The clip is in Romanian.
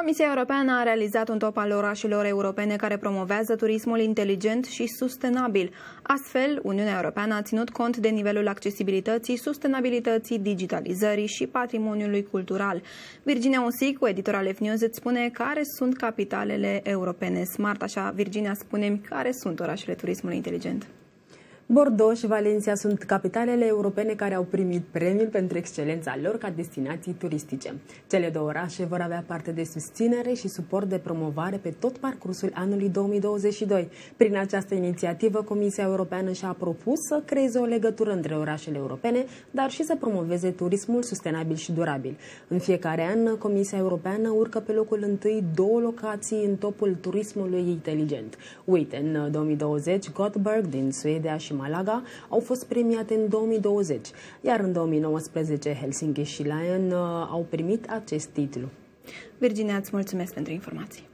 Comisia Europeană a realizat un top al orașelor europene care promovează turismul inteligent și sustenabil. Astfel, Uniunea Europeană a ținut cont de nivelul accesibilității, sustenabilității, digitalizării și patrimoniului cultural. Virginia Osicu, editor al News, îți spune care sunt capitalele europene smart. Așa, Virginia, spune care sunt orașele turismului inteligent. Bordeaux și Valencia sunt capitalele europene care au primit premiul pentru excelența lor ca destinații turistice. Cele două orașe vor avea parte de susținere și suport de promovare pe tot parcursul anului 2022. Prin această inițiativă, Comisia Europeană și-a propus să creeze o legătură între orașele europene, dar și să promoveze turismul sustenabil și durabil. În fiecare an, Comisia Europeană urcă pe locul întâi două locații în topul turismului inteligent. Uite, în 2020, Gothenburg din Suedia și Malaga au fost premiate în 2020, iar în 2019 Helsinki și Lyon uh, au primit acest titlu. Virginia, îți mulțumesc pentru informații.